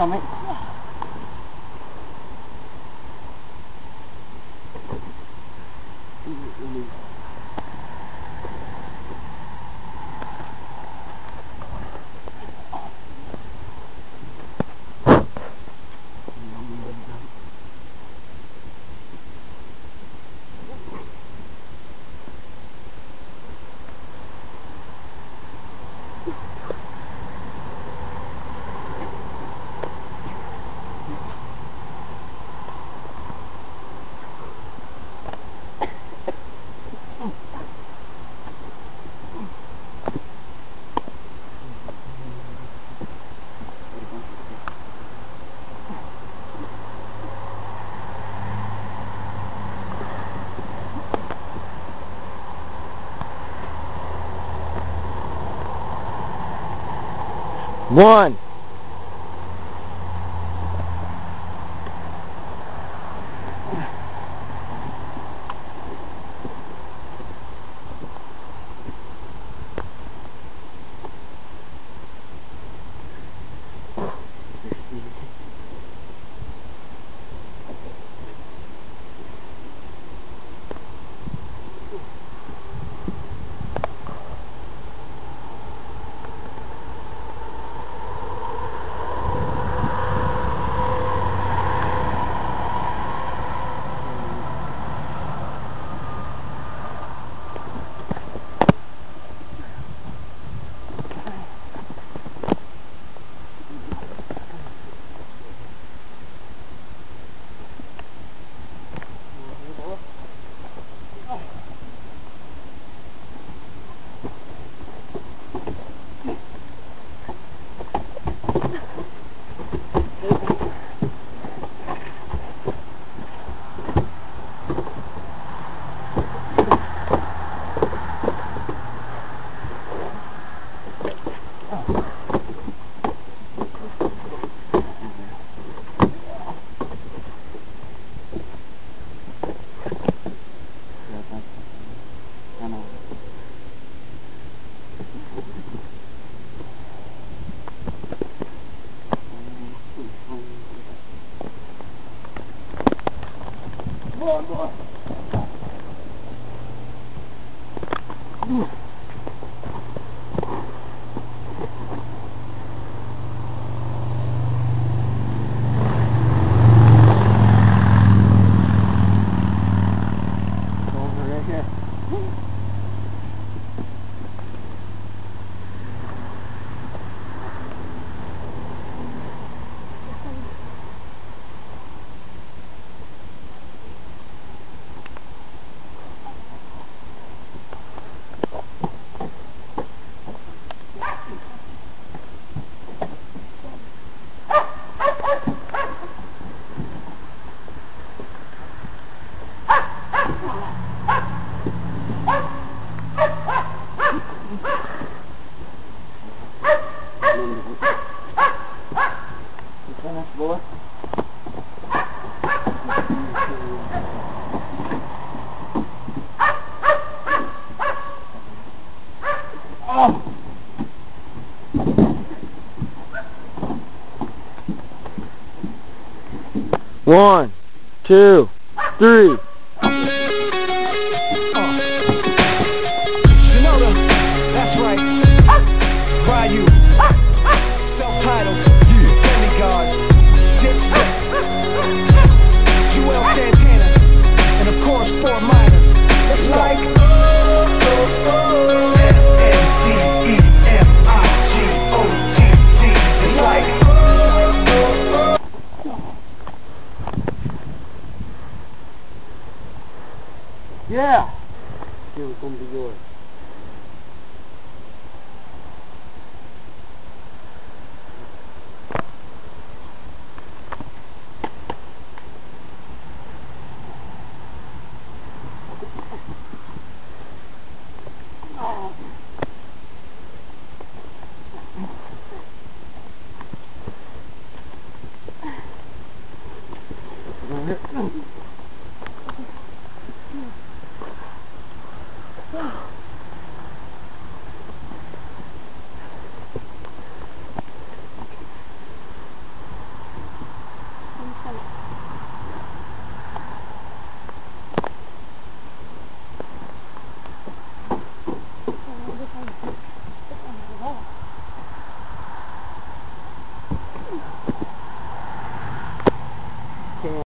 寒い。One. More, more. Over right. Oh! One, two, three. Yeah! It was gonna be yours.